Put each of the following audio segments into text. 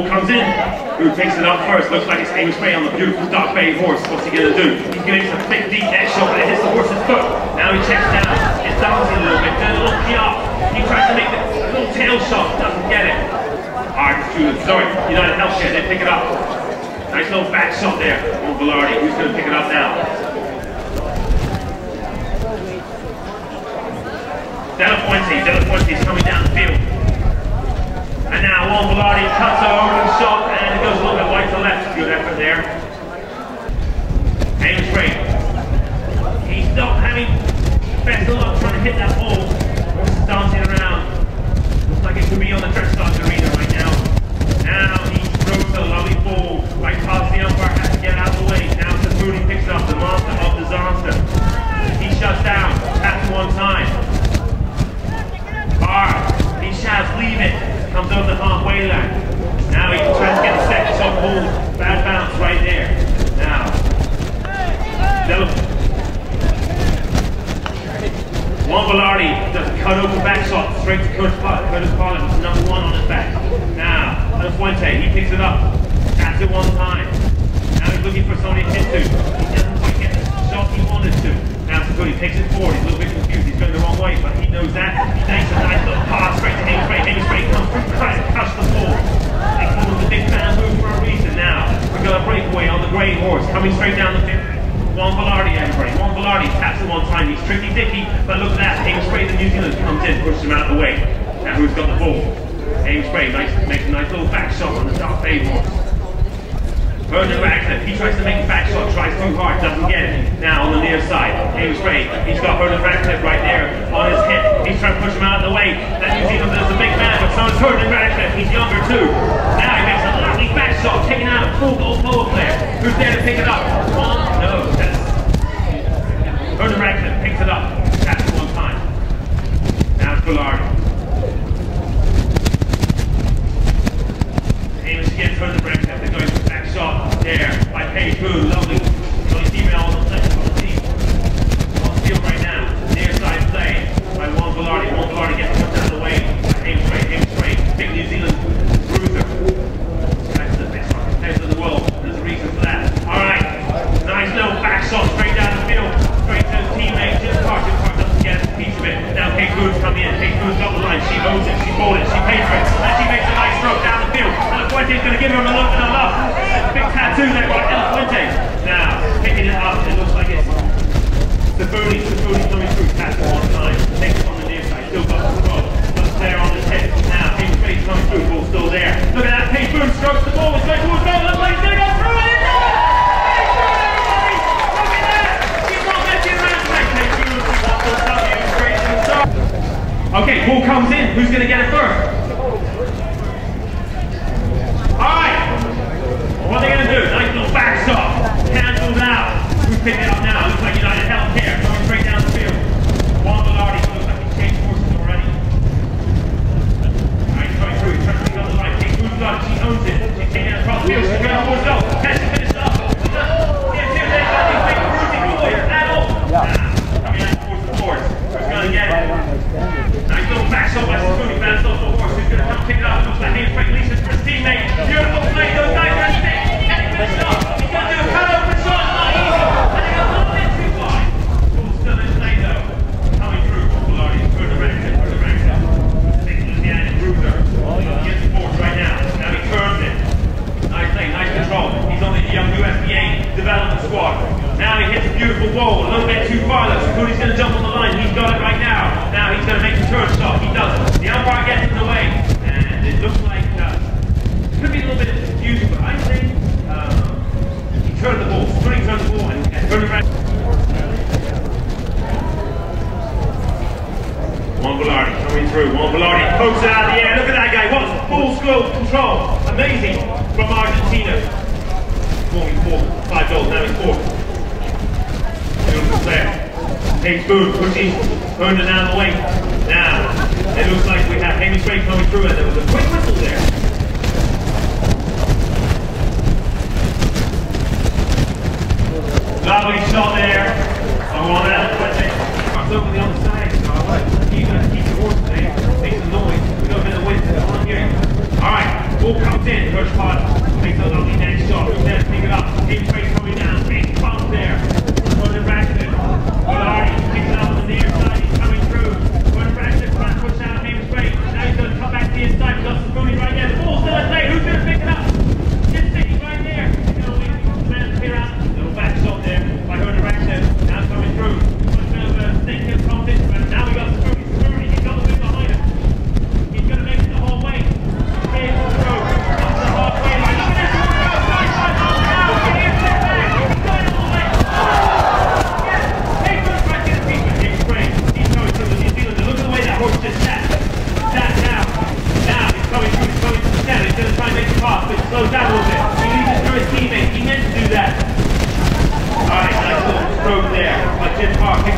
ball comes in. Who takes it up first? Looks like it's Amos Ray on the beautiful Dark Bay horse. What's he going to do? He's going to use a big deep head shot and it hits the horse's foot. Now he checks down. It's bouncing a little bit. Then a little up. He tries to make the little tail shot. Doesn't get it. Irish Students, sorry, United Healthcare, they pick it up. Nice little back shot there on Velarde. Who's going to pick it up now? Delafuente, is coming down the field. And now Juan Velarde cuts over and shot and it goes a little bit wide to left. Good effort there. Hamstring. He's not having the luck trying to hit that ball. Starting it up. One, no, that's... Go to picks it up. That's one time. Now it's Goulart. Amos again, turns to Ragnar. They're going for the back shot there by Paige Boone. time. She owns it, she bought it, she paid for it. And she makes a nice stroke down the field. Fuente is going to give him a look and a laugh. Big tattoo there by El Fuente. Now, picking it up, it looks like it's the booty, the booty coming through. That's one time. Takes on the near side, still got the ball. Looks there on the tip. Now, big face coming through, ball still there. Look at that, Pete Boone strokes the ball, it's going towards goal, looks like he's going to go! Okay, who comes in? Who's going to get it first? All right. What are they going to do? Nice little backstop. Cancels out. Who's picking it up now? out there. I want to have. It's over the other side. So I want you guys keep your horse there. Eh? Make some noise. We don't get the wind. I want to hear you. All right. Ball comes in. Hirsch Park makes a lovely neck shot. Then pick it up. Keep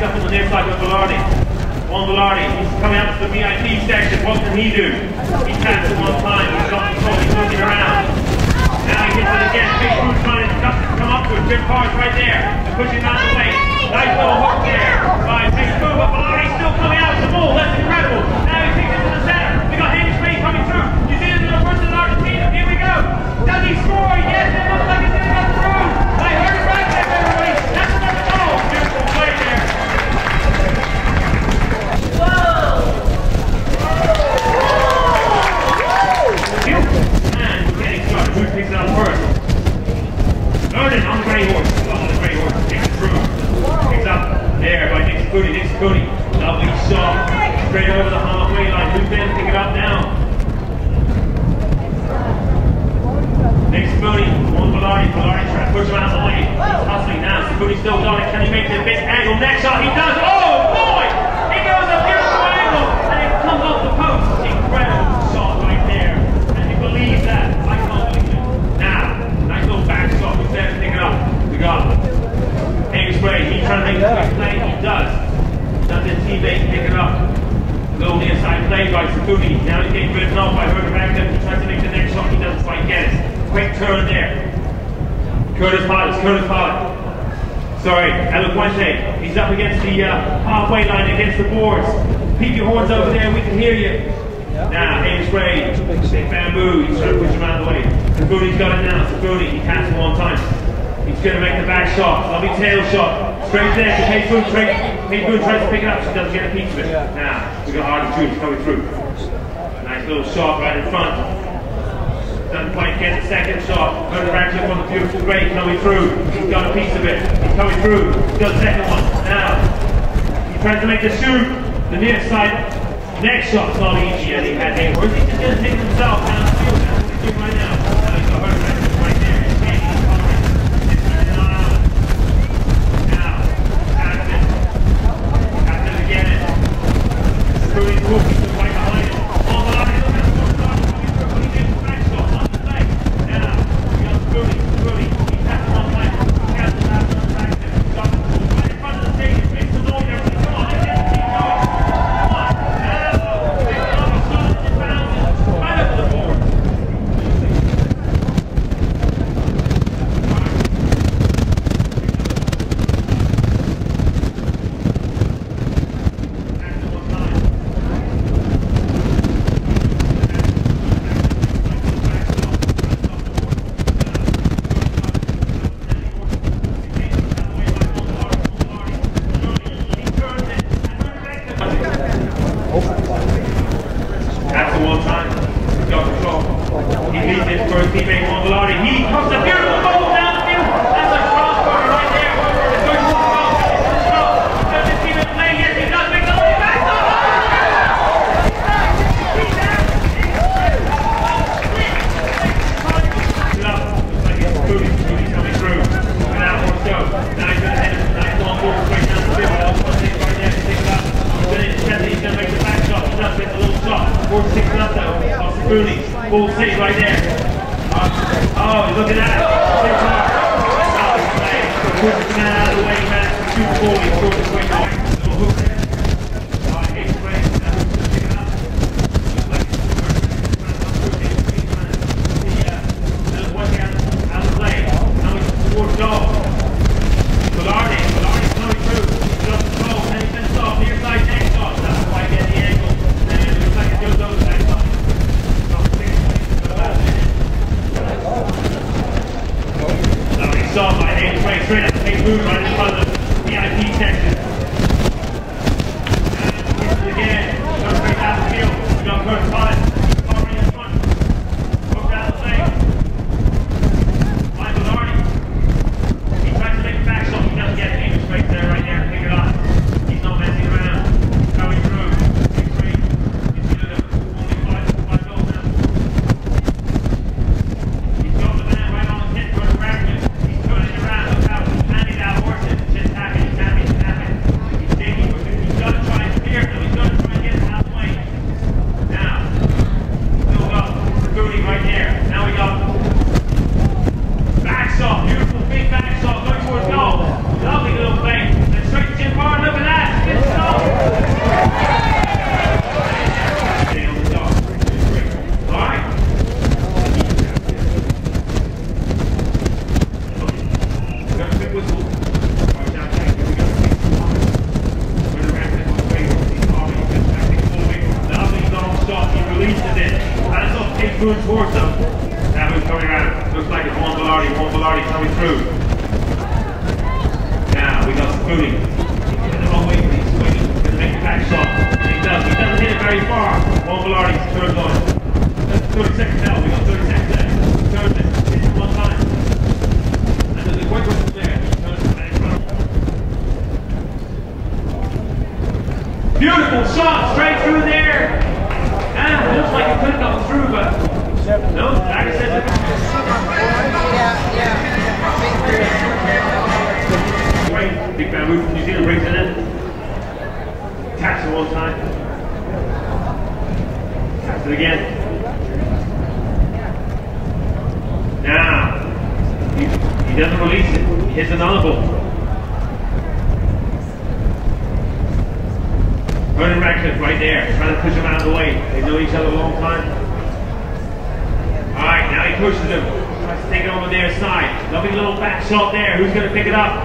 next up on the near side with Velarde. Juan Velarde. he's coming up to the VIP section. What can he do? He taps at one time, he's got control, he's looking around. Now he hits it again. Big Cruz trying to come up to it. Jim Carr's right there. Pushing out the way. Nice little hook there by Sabuni, he's trying to push him out of the way. Sabuni's got it now. Sabuni, he can't it one time. He's going to make the back shot. Lovely tail shot. Straight there to Kate Boone. Kate Boone tries to pick it up. She doesn't get a piece of it. Now, we've got Arden Jones coming through. Nice little shot right in front. Doesn't quite get the second shot. Gordon Ratcliffe on the beautiful break coming through. He's got a piece of it. He's coming through. He's got the second one. Now, he's trying to make the shoot. The near side Neck shot's not easy, and he had it. Or is he just going to take himself out? Beautiful shot straight through there. Ah, it looks like it could have gone through, but no, like I said, Right, big bamboo from New Zealand brings it in. Taps it one time. Taps it again. Now, he, he doesn't release it. He hits another ball. Vernon Radcliffe right there, trying to push him out of the way. They know each other a long time. Alright, now he pushes him. Tries to take it over their side. Lovely little back shot there. Who's going to pick it up?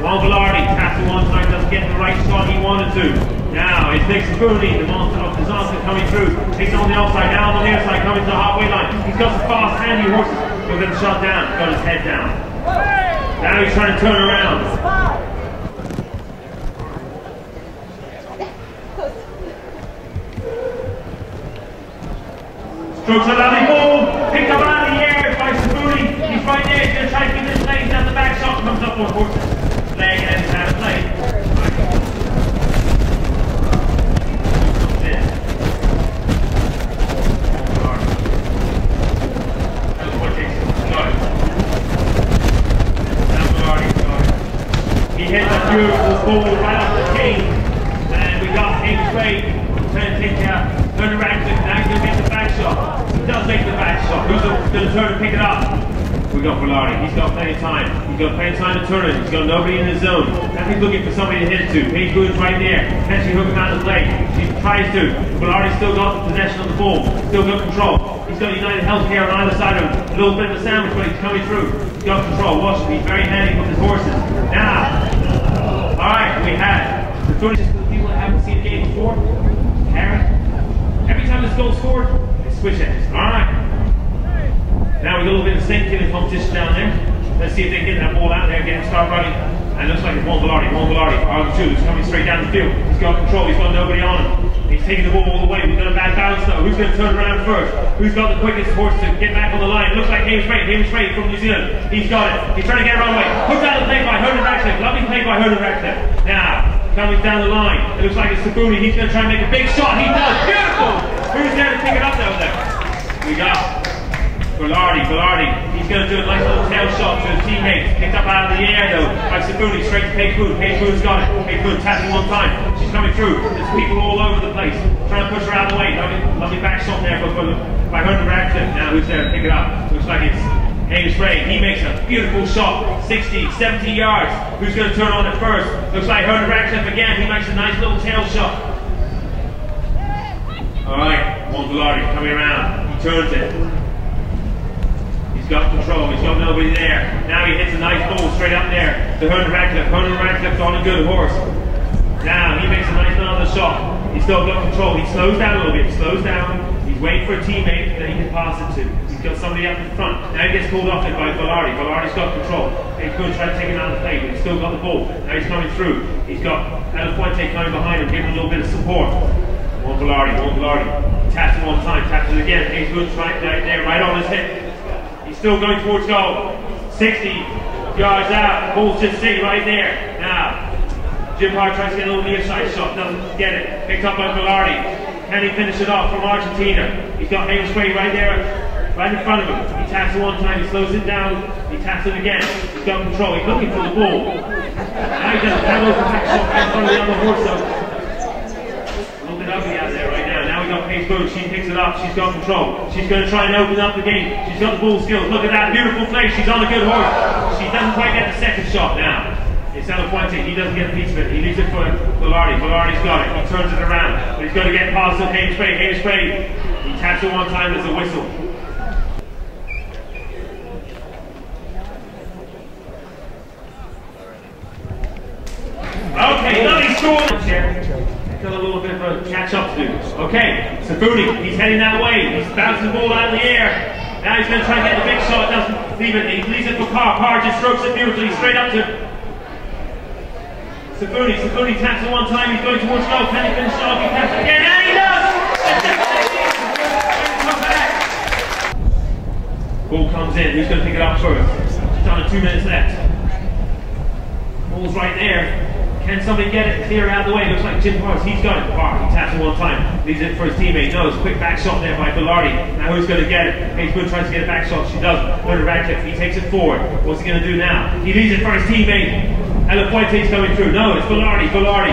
Juan Velarde taps one time, doesn't get the right shot he wanted to. Now it's Nick Spoonie, the monster of disaster coming through. It on the outside, now on the near side, coming to the halfway line. He's got some fast, handy horses. He'll get the shot down, got his head down. Now he's trying to turn around. Strokes a lovely ball, picked up out of the air by Sabuni. He's right there, he's going to to his legs down the back shot, comes up on horse's leg and it's out of play. Comes in. That's what takes it. Got it. Now Velarde's got it. He hits a beautiful ball right off the tee. And we got him straight. Trying to take out Turner Radcliffe. Now he's going to make the back shot. He does make the back shot. Who's going to turn and pick it up? We got Velarde. He's got plenty of time. He's got plenty of time to turn it. He's got nobody in his He's looking for somebody to hit it to. Paige Boone's right there. Can she hook him out of the leg? She tries to. Velarde's still got the possession of the ball. Still got control. He's got United Healthcare on either side of him. A little bit of a sandwich, but he's coming through. He's got control. Watch him. He's very handy with his horses. Now, all right, we had the for the people that haven't seen the game before. Karen, every time this goal scored, they switch ends. All right. Now we got a little bit of snake killing competition down there. Let's see if they can get that ball out there, get him start running. And it looks like it's Juan Velarde. Juan Velarde, R2, is coming straight down the field. He's got control. He's got nobody on him. He's taking the ball all the way. We've got a bad balance though. Who's going to turn around first? Who's got the quickest horse to get back on the line? It Looks like James Spray. James Spray from New Zealand. He's got it. He's trying to get around way. Puts out the play by Hernan Radcliffe. Lovely play by Hernan Radcliffe. Now, coming down the line. It looks like it's Sabuni. He's going to try and make a big shot. He does. Beautiful. Who's there to pick it up down there? We got Velarde, Velarde, going to do a nice little tail shot to his teammate. Picked up out of the air though by Sabuni, straight to. Paige Boone's got it. Paige Boone tapping one time. She's coming through. There's people all over the place trying to push her out of the way. Lovely, lovely back shot there by, by Hernan Radcliffe. Now who's there uh, to pick it up? Looks like it's James Ray. He makes a beautiful shot, 60, 70 yards. Who's going to turn on it first? Looks like Hernan Radcliffe again. He makes a nice little tail shot. All right, Velarde coming around. He turns it. Got control. He's got nobody there. Now he hits a nice ball straight up there to Hernan Radcliffe. Hernan Radcliffe's on a good horse. Now he makes a nice another shot. He's still got control. He slows down a little bit. He slows down. He's waiting for a teammate that he can pass it to. He's got somebody up in front. Now he gets pulled off it by Velarde. Velarde's got control. He's going to try to take him out of the play, but he's still got the ball. Now he's coming through. He's got El Fuente coming behind him, giving him a little bit of support. Juan Velarde, Juan Velarde. Taps him one time, taps it again. He's good right there, right on his hip. Still going towards goal. 60 yards out. Ball's just sitting right there. Now, Jim Hart tries to get a little near side shot, doesn't get it. Picked up by Velarde. Can he finish it off from Argentina? He's got Hayden Spray right there, right in front of him. He taps it one time, he slows it down, he taps it again. He's got control, he's looking for the ball. Now he does a handle the back shot in front of the other horse. So. A little bit ugly out there right now. Now Boone. She picks it up. She's got control. She's going to try and open up the game. She's got the ball skills. Look at that beautiful play. She's on a good horse. She doesn't quite get the second shot now. It's Fuente. He doesn't get a piece of it. He leaves it for Velarde. Velarde's got it. He turns it around. But he's going to get past it. Hayden Spray. Spray. He taps it one time. There's a whistle. Okay, lovely score. got a little bit of a catch up to do. Okay, Sifuni, he's heading that way. He's bouncing the ball out of the air. Now he's going to try and get the big shot. Doesn't leave it. He leaves it for Carr. Carr just strokes it beautifully straight up to Sifuni. Sifuni taps it one time. He's going towards goal. Can he finish off? He taps it again. And he does! Ball comes in. Who's going to pick it up first? Down to two minutes left. Ball's right there. Can somebody get it clear out of the way? Looks like Jim Parks. He's got it. Park. He taps it one time. Leaves it for his teammate. Knows. Quick back shot there by Velarde. Now who's going to get it? Paige Boone tries to get a back shot. She doesn't. Leonard Radcliffe. He takes it forward. What's he going to do now? He leaves it for his teammate. Ella Pointe's coming through. No, it's Velarde. Velarde.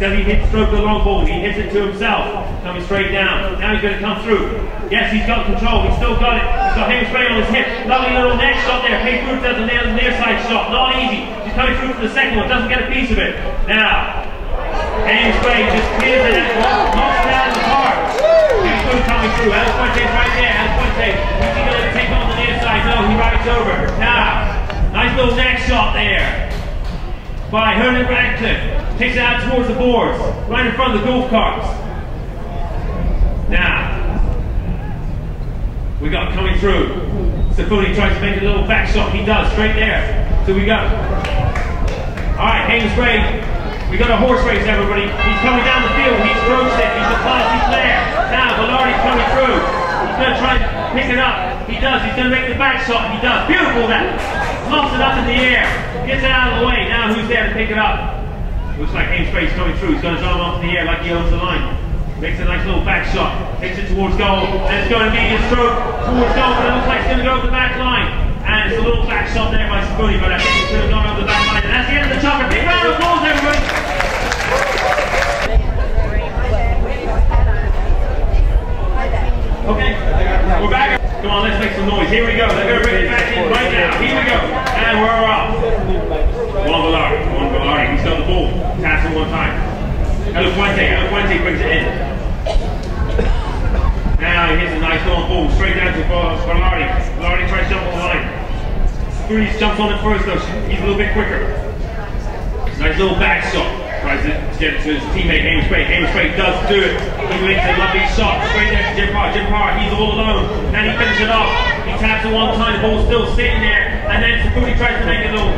Does he hit stroke the long ball? He hits it to himself. Coming straight down. Now he's going to come through. Yes, he's got control. He's still got it. He's got him straight on his hip. Lovely little neck shot there. Paige Boone does a near, near side shot. Not easy. Coming through for the second one. Doesn't get a piece of it. Now, James Gray just clears it out, knocks it out of the park. James Boone coming through. Ella Pointe's right there. Ella Pointe. Who's he going to take on the near side? No, he rides over. Now, nice little neck shot there by Hernan Radcliffe. Takes it out towards the boards, right in front of the golf carts. Now, we got coming through. Sifuni tries to make a little back shot. He does, straight there. So we got. Alright, Haynes Gray. We got a horse race, everybody. He's coming down the field. He's strokes it. He's a classy player. Now, Velarde's coming through. He's going to try and pick it up. He does. He's going to make the back shot. He does. Beautiful that. Lofts it up in the air. Gets it out of the way. Now, who's there to pick it up? Looks like Haynes Gray's coming through. He's going to jump off in the air like he owns the line. Makes a nice little back shot. Takes it towards goal. And it's going to be a stroke towards goal, but it looks like it's going to go over the back line. And it's a little back shot there by Sifuni, but I think it should have gone over the back line. That's the end of the chukker. Big round of applause, everybody. Okay, we're back. Come on, let's make some noise. Here we go. Going to bring it back in right now. Here we go. And we're off. Juan Velarde. Juan Velarde. He's got the ball. Taps it one time. El Puente. El Puente brings it in. Spurious jumps on it first though. He's a little bit quicker. Nice little back shot. Tries to get it to his teammate James Spade. James Spade does do it. He makes a lovely shot straight there to Jim Parr. Jim Parr, he's all alone. And he finishes it off. He taps it one time, the ball's still sitting there. And then Sifuni tries to make a little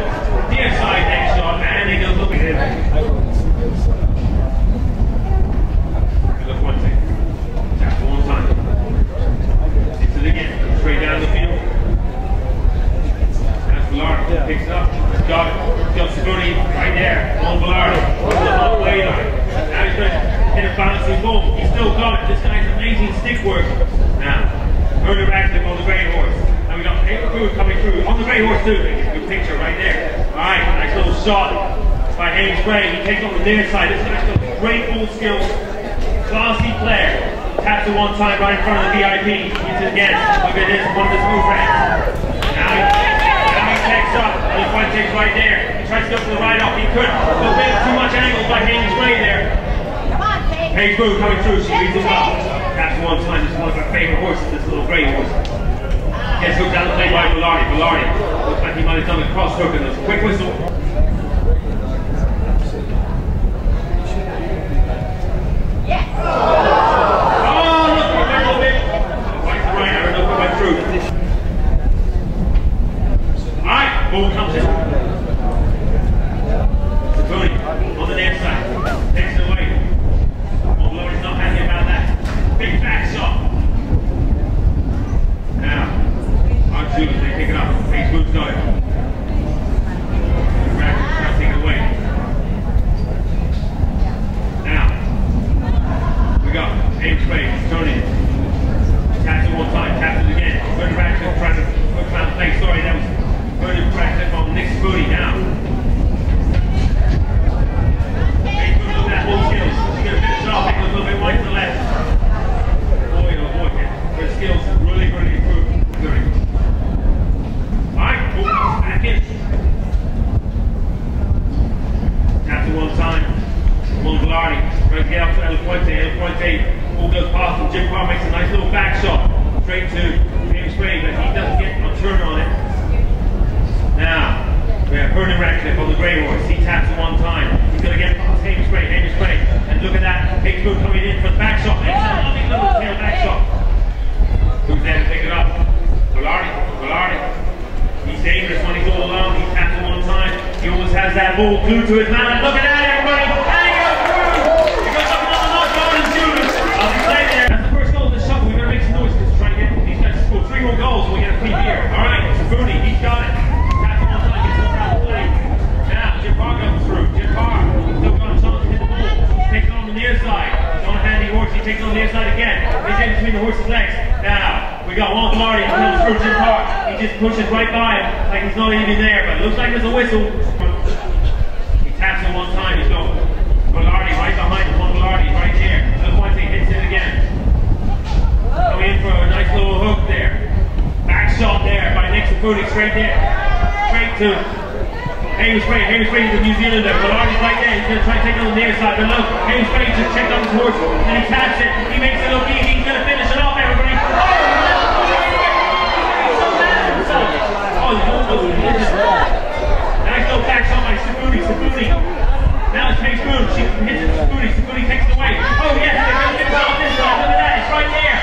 near side neck shot. And he goes, look at him. Look one thing. Taps it one time. Hits it again. Straight down the field. Picks it up. Got got Sifuni right there. On Velarde. On the long way line. Now he's going to hit a balancing ball. He's still got it. This guy's amazing stick work. Now, Murder Radcliffe on the grey horse. And we got Ava Food coming through. On the grey horse too. Good picture right there. Alright, nice little shot by James Gray. He takes on the near side. This guy's got great ball skills. Classy player. Taps it one time right in front of the VIP. Hits it again. Look at this. One of his move right. Takes right there. He tries to go for the right off. He could. A bit too much angle by James Gray there. Come on, Paige Boone coming through. She reads it well. That's one time. This is one of our favorite horses. This little grey horse. Gets hooked down the play by Velarde. Velarde. Looks like he might have done a cross hook in a Quick whistle. straight to James Gray, but he doesn't get a turn on it. Now, we have Vernon Ratcliffe on the grey horse. He taps it one time. He's going to get past James Gray, James Gray. And look at that. Big Boo coming in for the back shot. Excellent. Loving the tail back shot. Who's there to pick it up? Velarde. Velarde. He's dangerous when he's all alone. He taps it one time. He always has that ball glued to his man. Look at that. The horse's legs. Now, we got Juan Velarde comes through Jim Parr. He just pushes right by him like he's not even there, but looks like there's a whistle. He taps him one time, he's going. Velarde right behind him, Juan Velarde right there. So once he hits it again. Coming in for a nice little hook there. Back shot there by Nick Sabuni, straight there. Straight to Hamish Spray. Hamish Spray is a New Zealander. Velarde's right there. He's going to try to take it on the near side, but look, Hamish Spray just checked on his horse and he taps it. He makes it look easy. He's going to finish it off, everybody. Oh, he's almost finished. Nice little back shot by Sabuni. Sabuni. Now it's Hamish Spoon. She hits it to Sabuni. Sabuni takes it away. Oh, yes, they're going to finish it off this side. Look at that. It's right there.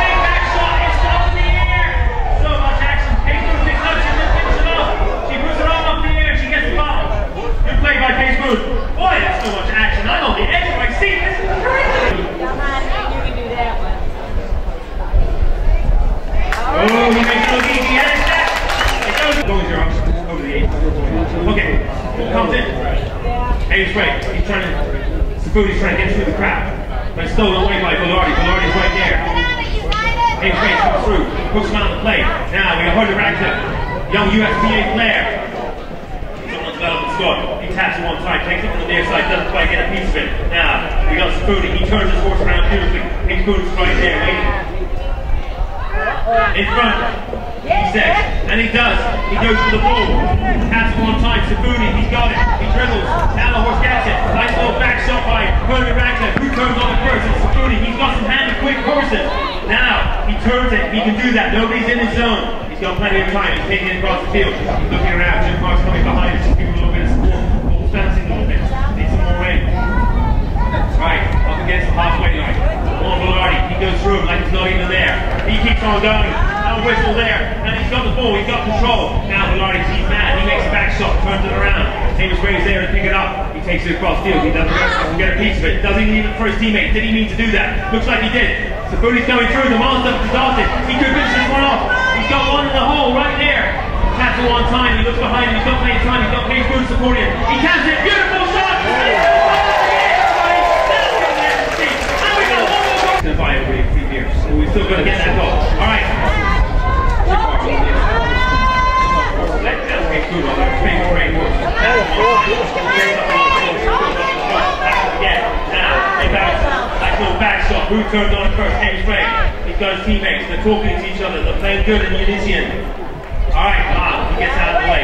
Big back shot. It's up in the air. So much action. Hamish Spoon picks it up. She's going to finish it off. She puts it all up in the air. She gets the ball. Good play by Hamish Spoon. Boy, that's so much action. I'm on the edge of my seat. This is crazy. Come on, you can do that one. Oh, he makes it look easy. And it's that. It goes. As long as you're up over the eight. Okay. Comes in. Hey, he's right. He's trying to. Sabuti's trying to get through the crowd. But it's stolen away by Velarde. Velarde's right there. Hey, Spray comes through. Hooks him out of the play. Now we got Hunter Radcliffe. Young USPA player. Someone's development squad. He taps it one side, takes it from the near side, doesn't quite get a piece of it. Now, we got Sabuti. He turns his horse around beautifully. Hey, Sabuti's right there, waiting in front. He says, and he does. He goes for the ball. Taps it one time. Sabuni, he's got it. He dribbles. Now the horse gets it. Nice little back shot by Herman Radcliffe. Who turns on the first? It's Sabuni. He's got some handy quick horses. Now he turns it. He can do that. Nobody's in his zone. He's got plenty of time. He's taking it across the field. He's looking around. Jim Park's coming behind us. Just give him a little bit of support. Ball's bouncing a little bit. Needs some more rain. Right, up against the halfway line. On Velarde, he goes through him like he's not even there. He keeps on going. No whistle there. And he's got the ball, he's got control. Now Velarde, he's mad. He makes a back shot, turns it around. Hamish Gray's there to pick it up. He takes it across field. He doesn't get a piece of it. Doesn't leave it for his teammate. Did he mean to do that? Looks like he did. Sabuni's coming through. The monster exhausted. He could finish this one off. He's got one in the hole right there. Taps it one time. He looks behind him. He's got plenty of time. He's got Paige Boone supporting him. He caps it. Beautiful shot. to buy a free free beer. So we're still going to get that goal. All right. Let that be good on that big great work. Again, now, they bounce. Nice little back shot. Who turns on first? He's got his teammates. They're talking to each other. They're playing good in unison. All right, ah, he gets out of the way.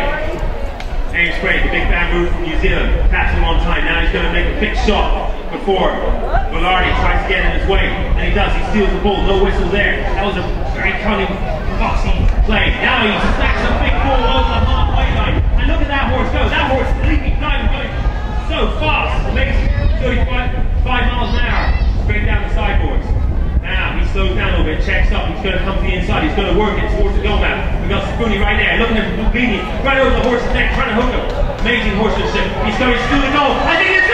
James Gray, the big bamboo from New Zealand, taps him on time. Now he's going to make a big shot before Velarde tries to get in his way. And he does. He steals the ball. No whistle there. That was a very cunning, foxy play. Now he smacks a big ball over the And look at that horse go. That horse leaping, diving, going so fast. Makes 35 five miles an hour straight down the sideboards. Now he slows down a little bit, checks up. He's going to come to the inside. He's going to work it towards the goal map. We got Spoonie right there. Look at him bleeding right over the horse's neck, trying to hook him. Amazing horsemanship. He's going to the goal. I think it's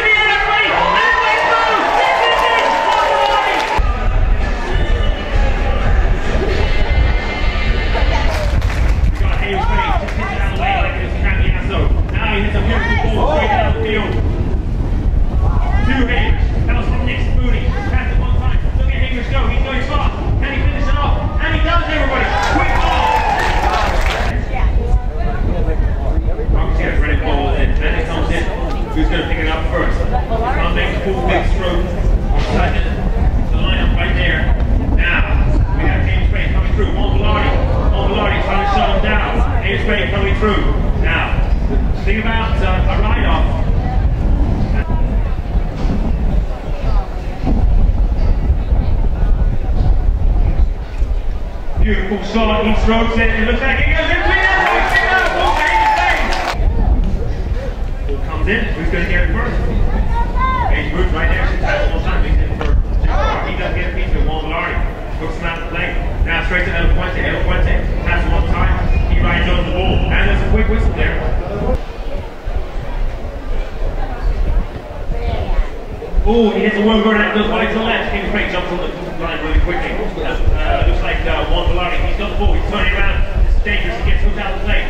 He's turning around. It's dangerous to get too out of the.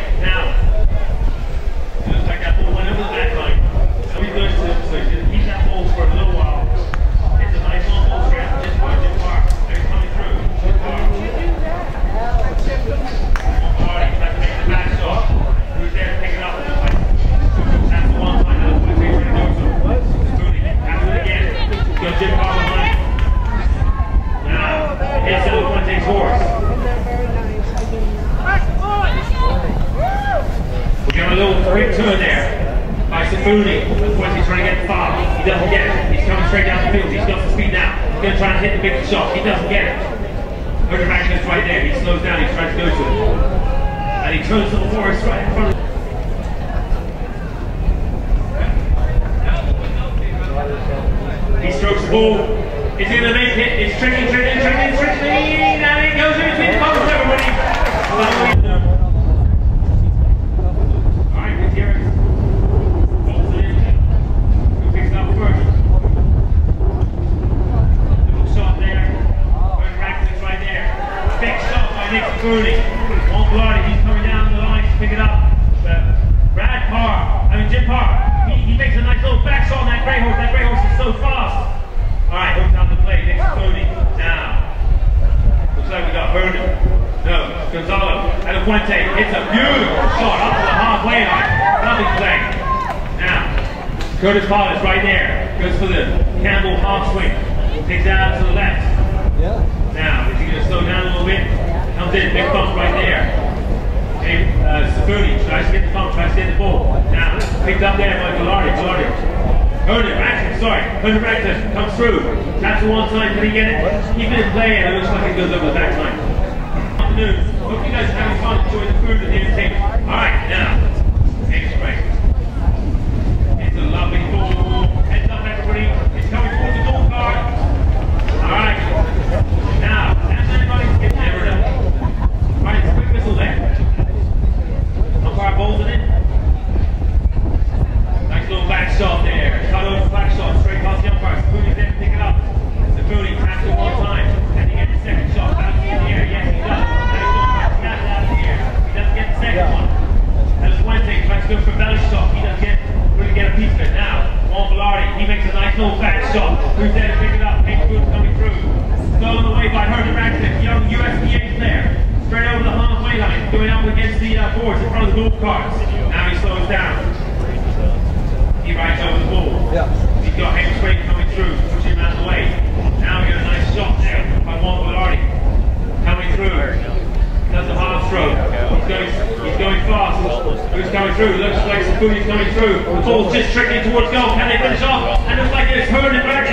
Fuente. It's a beautiful shot up to the halfway line. Lovely play. Now, Curtis Powell is right there. Goes for the Campbell half swing. Takes out to the left. Yeah. Now, is he going to slow down a little bit? Comes in, big bump right there. Okay, uh, Sabuni tries to get the bump, tries to get the ball. Now, picked up there by Gallardi. Gallardi. Herndon, Ratchet, sorry. Herndon Ratchet comes through. That's the one time. Can he get it? He didn't play it. It looks like it goes over the back line. Afternoon food Coming through. By young player. Straight over the line, going up against the uh, in front of the. Now he slows down. He rides over the. Yeah. He's got coming through, pushing out the. Now we a nice shot there by Coming through. Does half throw. He's going, fast. Who's coming through? Looks like Sakuya's coming through. The ball's just tricking towards goal. Can they finish off? And looks like it's Hearn back.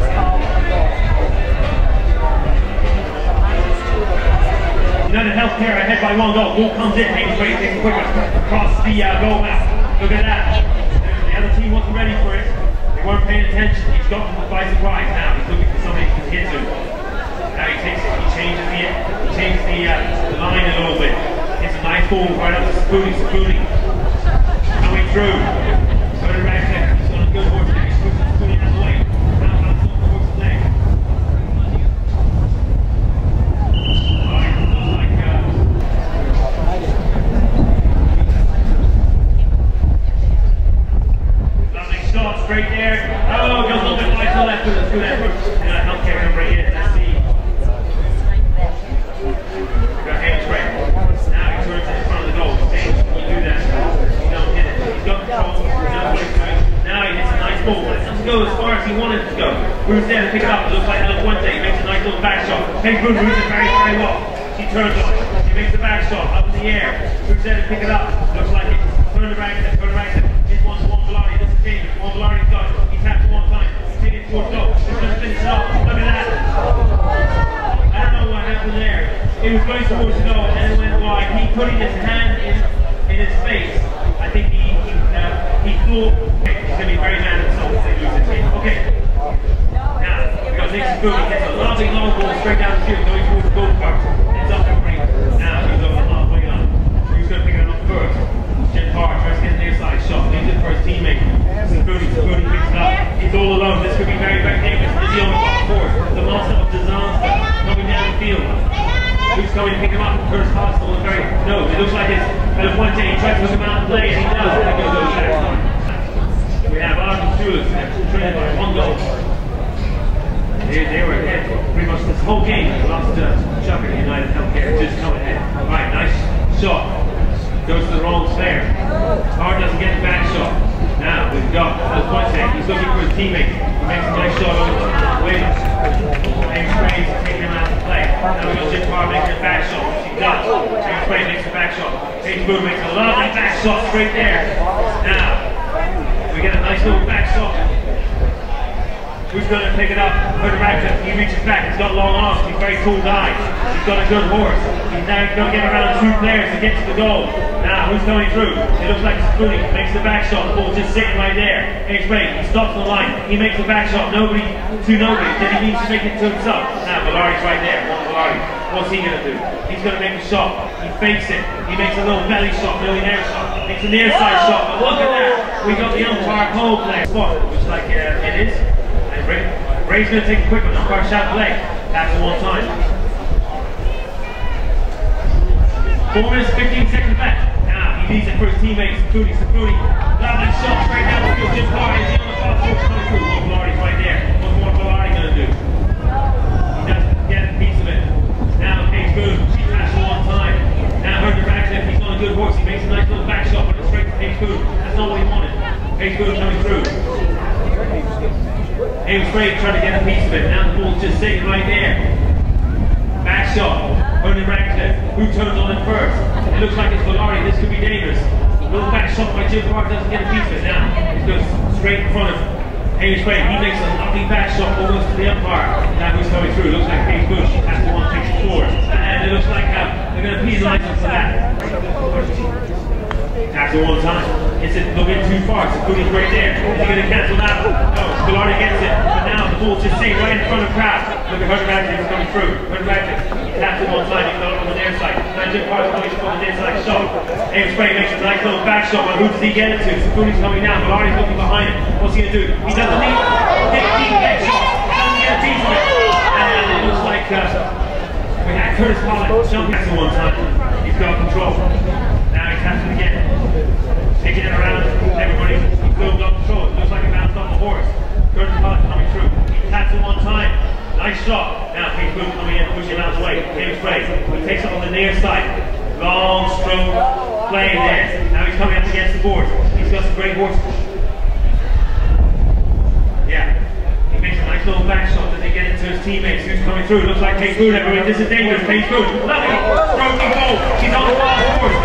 United Healthcare ahead by one goal. Ball comes in, Hayden Brady takes a quick one across the uh, goal map. Look at that. The other team wasn't ready for it. They weren't paying attention. He's got them by surprise now. He's looking for somebody to get to. Now he takes it, he changes the, he changes the, uh, the line a little bit. It's a nice ball right up to Spoonie, Spoonie. Coming through. Master of disaster coming down the field. Who's going to pick him up? Curtis Hostel is very. No, it looks like it's Belafonte. He tries to hook him out and play, and he does. And it goes over back. We have Arden Stewart, uh, trained by one goal. They, they were ahead pretty much this whole game. They lost to chukker United Healthcare, just coming ahead. Right, nice shot. Goes to the wrong player. Hard doesn't get the back shot. Now we've got Belafonte. He's looking for his teammate. He makes a nice shot over Williams. James Sprague taking him out to play. Now we've got Jim Parr making a back shot, he does. James Sprague makes a back shot. James Boone makes a lovely back shot right there. Now, we get a nice little back shot. Who's going to pick it up? Hood Radcliffe, he reaches back, he's got long arms, he's very cool guy. He's got a good horse. He's now going to get around two players to get to the goal. Now, who's going through? It looks like Spoonie makes the back shot, the ball just sitting right there. Ace Ray, he stops the line, he makes the back shot, nobody, to nobody, then he needs to make it to himself. Now, Valari's right there, one Valari. What's he going to do? He's going to make a shot, he fakes it, he makes a little belly shot, millionaire shot, makes a near side shot, but look at that, we got the umpire pole play spot, which like uh, it is. And Ray, Ray's going to take a quick one. Umpire shot play. That's one time. Four minutes, 15 seconds back. Now he leads it for his teammates. Security, security. Lovely shot straight down the field. Jim Parr is on the far post coming through. Juan Velarde's right there. What's more Velarde going to do? He doesn't get a piece of it. Now Paige Boone. She passes one time. Now Herman Radcliffe. He's on a good horse. He makes a nice little back shot, but it's straight to Paige Boone. That's not what he wanted. Paige Boone coming through. James Craig trying to get a piece of it. Now the ball's just sitting right there. Back shot. Vernon Radcliffe. Who turns on it first? It looks like it's Valari. This could be dangerous. Little back shot by Jim Park doesn't get a piece of it. Now it goes straight in front of Hamish Craig. He makes a lovely back shot almost to the umpire. Now who's coming through? Looks like Paige Bush. Has the one takes it forward. And it looks like uh, they're going to penalize him for that. After one time, it's a little bit too far. Security's right there. Is he going to cancel that? No, Scolari gets it. But now the ball's just staying right in front of crowd. Look at Hunter Radcliffe coming through. Hunter Radcliffe, it one time, he got it on the near side. Jim Park's coming for the near side shot. Ames Spray makes a nice little back shot, but who does he get it to? Security's coming down, Scolari's looking behind him. What's he going to do? He doesn't need a deep neck shot. Doesn't get a piece of it. And it looks like uh, we had Curtis Pollock jumping at one time. He's got control. Now he taps it again taking it around everybody. He filled up control. It looks like he bounced off the horse. Curtis Pollock coming through. He taps it one time. Nice shot. Now Paige Boone coming in, and pushing out the way. James Gray. He takes it on the near side. Long stroke play there. Now he's coming up against the board. He's got some great horses. Yeah. He makes a nice little back shot. Then they get it to his teammates. Who's coming through? Looks like Paige Boone. Everybody, this is dangerous. Paige Boone. Lovely. Stroking goal. She's on the far horse.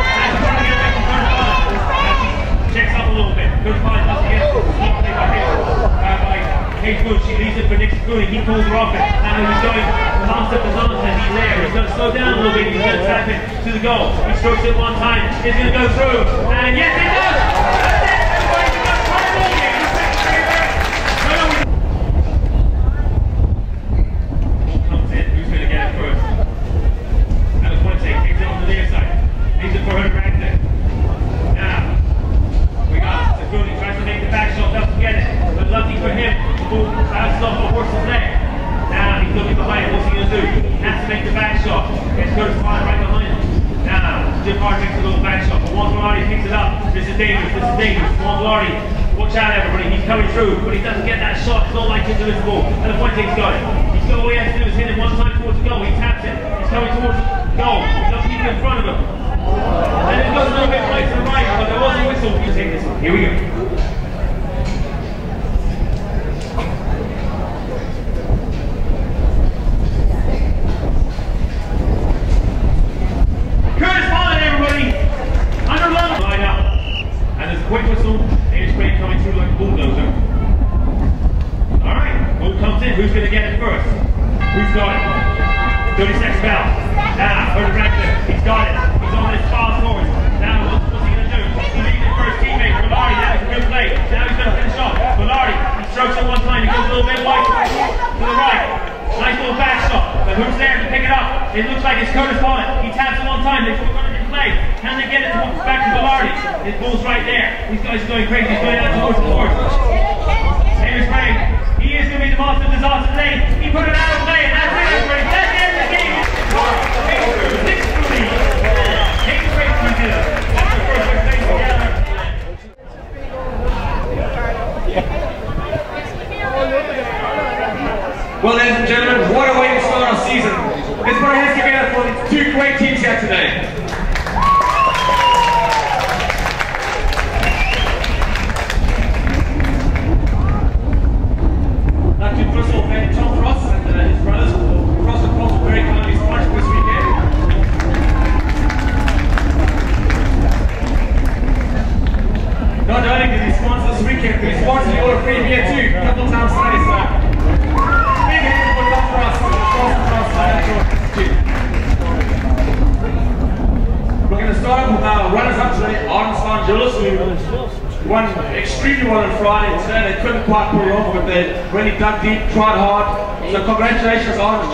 To checks up a little bit. Good Pollock doesn't get it. Paige Boone. She leaves it for Nick Spoonie. He pulls her off it. Now he's going concept is on and he's there. He's going to slow down a little bit. He's going to tap it to the goal. He strokes it one time. He's going to go through. And yes, it does. That's it. Everybody, we got a tie ball game. Respect for your No, no, we- comes in. Who's going to get it first? That was one take. Takes it on the near side. Takes it for her Radcliffe. Now, we got Saguni tries to make the back shot, doesn't get it. But lucky for him, the ball bounces off the horse's leg. Now he's looking behind. What's he going to do? He has to make the back shot. Gets Curtis Fine right behind him. Now, Jim Hart makes a little back shot, but Juan Velarde picks it up. This dangerous. Juan Velarde, watch out, everybody. He's coming through, but he doesn't get that shot. It's not like into this ball. And the point he's got it. He's got all he has to do is hit it one time towards the goal. He taps it. He's coming towards the goal. He doesn't keep it in front of him. And it goes a little bit right to the right, but there was a whistle. You take this one. Here we go. It looks like it's Curtis Bowen. He taps one time. They put it in play. Can they get it back to Bellardi? It ball's right there. These guys are going crazy. He's going out towards the board. Same as Craig. He is going to be the master of disaster today. He put it out of play, and that's it for him. That's the end of the game. Take the. Well, ladies and gentlemen, what a way quite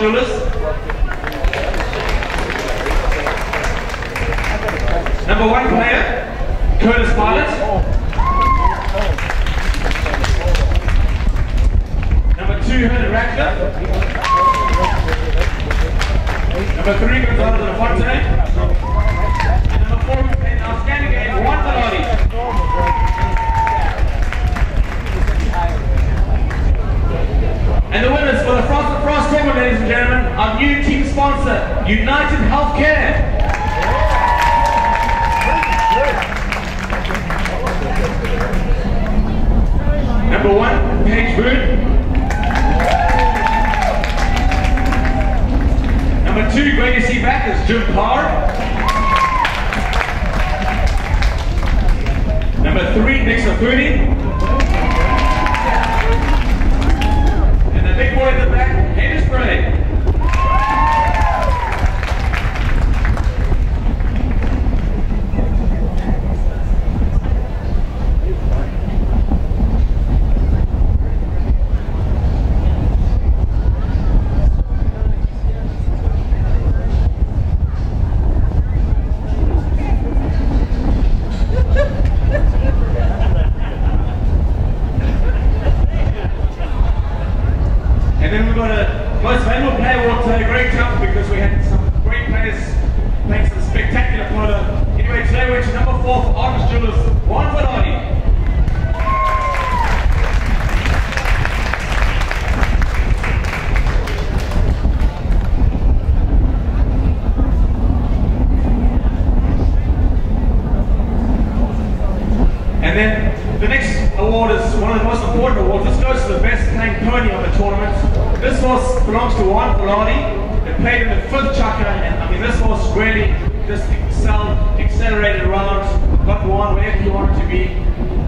Optimus two back is Jim Parr. Number three, Nick Safuni. And the big boy in the back, Hannah Spray. want to be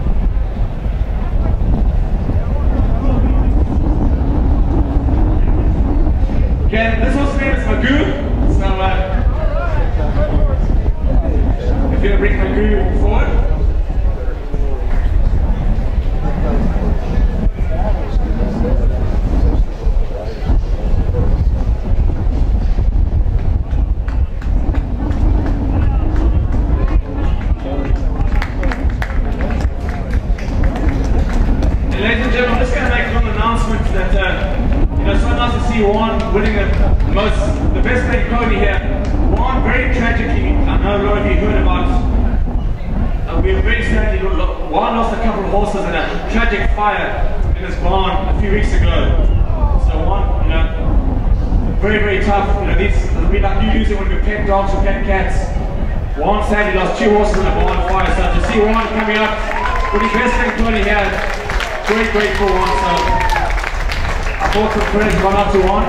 to one after one.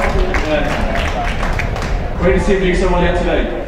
Yeah. Great to see you doing so well here today.